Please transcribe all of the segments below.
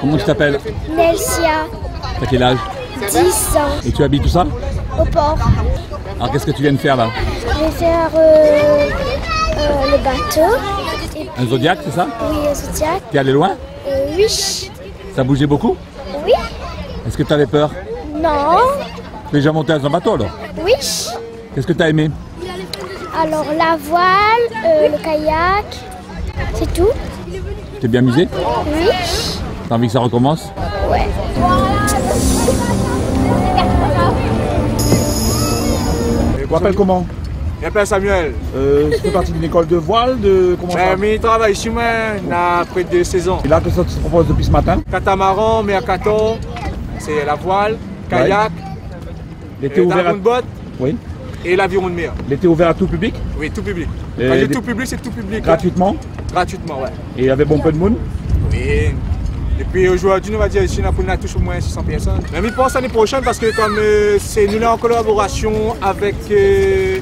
tu t'appelles Nelsia, T'as quel âge 10 ans, Et tu habites tout ça au port. Alors qu'est-ce que tu viens de faire là Je vais faire euh, euh, le bateau. Et Un zodiaque, c'est ça oui, le zodiac. T'es allé loin Euh, oui. Ça bougeait beaucoup Oui. Est-ce que tu avais peur Non. Tu es déjà monté dans un bateau alors Oui. Qu'est-ce que tu as aimé Alors la voile, le kayak, c'est tout. T'es bien amusé Oui. T'as envie que ça recommence Ouais. Je m'appelle comment Je m'appelle Samuel. euh, Tu fais partie d'une école de voile de comment ça Mais il travaille chez moi, il a près de 16 ans. Et là, qu'est-ce que tu te proposes depuis ce matin Catamaran, mercaton, c'est la voile, kayak, L'été euh, ouvert, à... boat oui. et l'aviron de mer. L'été ouvert à tout public Oui, tout public. Quand je dis tout public, c'est tout public. gratuitement Gratuitement, ouais. et avec bon peu de monde. Oui. Et puis aujourd'hui, on va dire ici, on a touché au moins 600 personnes. Mais il pense l'année prochaine parce que comme euh, c'est nous là en collaboration avec euh,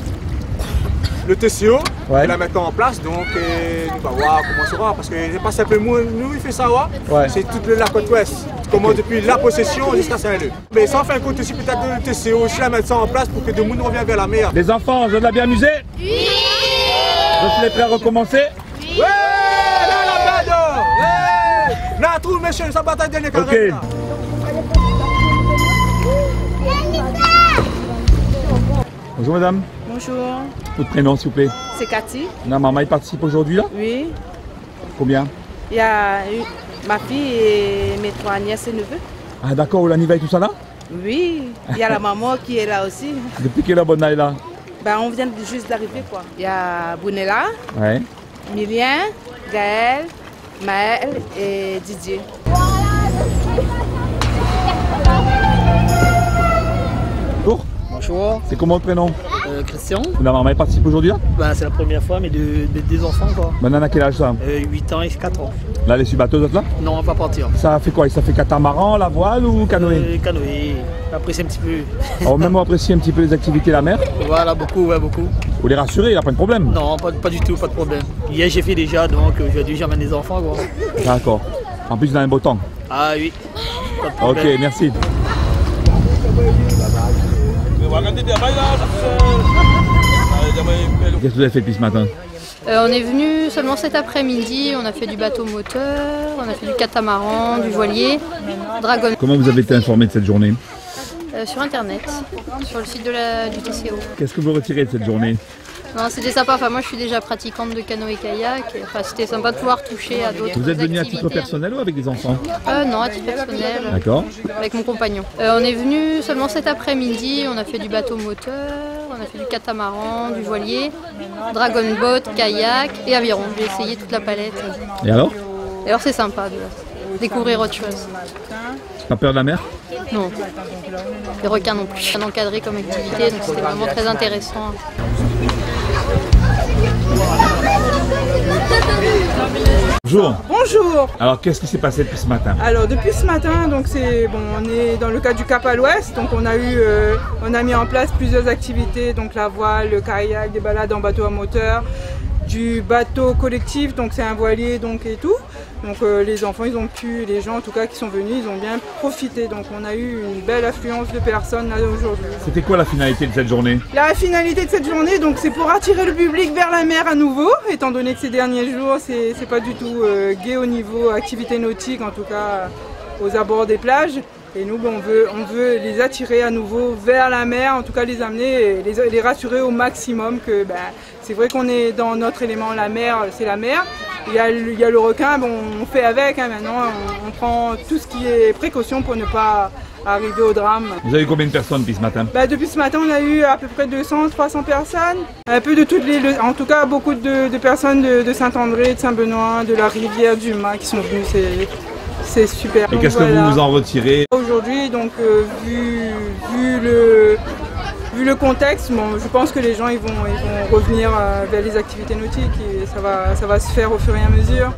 le TCO, Ouais. la mettons en place, donc euh, on va voir comment ça sera. Parce que c'est pas simplement nous, il fait ça, ouais. C'est toute la côte ouest. Comment depuis la possession jusqu'à Saint-Leu. Mais ça fin de compte aussi peut-être le TCO aussi la mettre ça en place pour que tout le monde revienne vers la mer. Les enfants, vous êtes bien amusés Oui Vous êtes prêts à recommencer Ouais, bête Ouais Là, tout monsieur, ça bataille dernier carré. Ok. là. Bonjour madame. Bonjour, Votre prénom s'il vous plaît. c'est Cathy. La maman, il participe aujourd'hui là? Oui, Combien? Il y a ma fille et mes trois nièces et neveux. Ah d'accord, où l'anniversaire tout ça là? Oui, il y a la maman qui est là aussi. Depuis quelle bonne est là? Ben, on vient de- juste d'arriver quoi. Il y a Bounella, Ouais. Milien, Gaël, Maël et Didier. Bonjour. Bonjour, C'est comment le prénom euh, Christian. La maman, il participe aujourd'hui? Là Bah, c'est la première fois, mais de, de- des enfants quoi. Maintenant, à quel âge ça? Euh, 8 ans et 4 ans. Là, les subateuses là? Non, on va pas partir. Ça fait quoi? Ça fait catamaran, la voile ou canoë? Euh, canoë, apprécier un petit peu. Alors même apprécier un petit peu les activités de la mer Voilà, beaucoup, ouais, beaucoup. Ou les rassurer, il n'y a pas de problème Non, pas, pas du tout, pas de problème. Hier, j'ai fait déjà, donc euh, aujourd'hui, j'amène les enfants quoi. D'accord. En plus, dans un beau temps. Ah oui, pas de Ok, merci. Qu'est-ce que vous avez fait depuis ce matin Euh, on est venu seulement cet après-midi, on a fait du bateau moteur, on a fait du catamaran, du voilier, dragon Comment vous avez été informé de cette journée euh, sur internet, sur le site de la, du TCO. Qu'est-ce que vous retirez de cette journée c'était sympa, enfin moi je suis déjà pratiquante de canoë kayak, et, enfin c'était sympa de pouvoir toucher à d'autres Vous êtes venu à titre personnel ou avec des enfants Euh, Non, à titre personnel, D'accord. avec mon compagnon. Euh, on est venu seulement cet après-midi, on a fait du bateau moteur, on a fait du catamaran, du voilier, dragon boat, kayak et aviron. J'ai essayé toute la palette. Et alors Et alors c'est sympa de découvrir autre chose. Pas peur de la mer Non. Les requins non plus. Bien encadré comme activité, donc c'était vraiment très intéressant. Bonjour. Bonjour. Alors qu'est-ce qui s'est passé depuis ce matin Alors depuis ce matin, donc c'est bon, on est dans le cas du Cap à l'Ouest, donc on a eu, euh, on a mis en place plusieurs activités, donc la voile, le kayak, des balades en bateau à moteur, du bateau collectif, donc c'est un voilier donc et tout. Donc euh, les enfants, ils ont pu, les gens en tout cas qui sont venus, ils ont bien profité. Donc on a eu une belle affluence de personnes là aujourd'hui. C'était quoi la finalité de cette journée? La finalité de cette journée, donc, c'est pour attirer le public vers la mer à nouveau, étant donné que ces derniers jours, c'est pas du tout euh, gai au niveau activité nautique, en tout cas aux abords des plages. Et nous, on, veut, on veut les attirer à nouveau vers la mer, en tout cas les amener et les, les rassurer au maximum que ben, c'est vrai qu'on est dans notre élément, la mer, c'est la mer. Il y, a, le- il y a le requin, bon, on fait avec, hein, maintenant on, on prend tout ce qui est précaution pour ne pas arriver au drame. Vous avez combien de personnes depuis ce matin? Bah, depuis ce matin, on a eu à peu près 200, 300 personnes. Un peu de toutes les. le- En tout cas, beaucoup de, de personnes de, de Saint-André, de Saint-Benoît, de la rivière du Mât qui sont venues. C'est, super. Et qu'est-ce que vous vous en retirez? Aujourd'hui, donc, euh, vu, vu, le, vu le contexte, je pense que les gens ils vont, revenir euh, vers les activités nautiques et ça va se faire au fur et à mesure.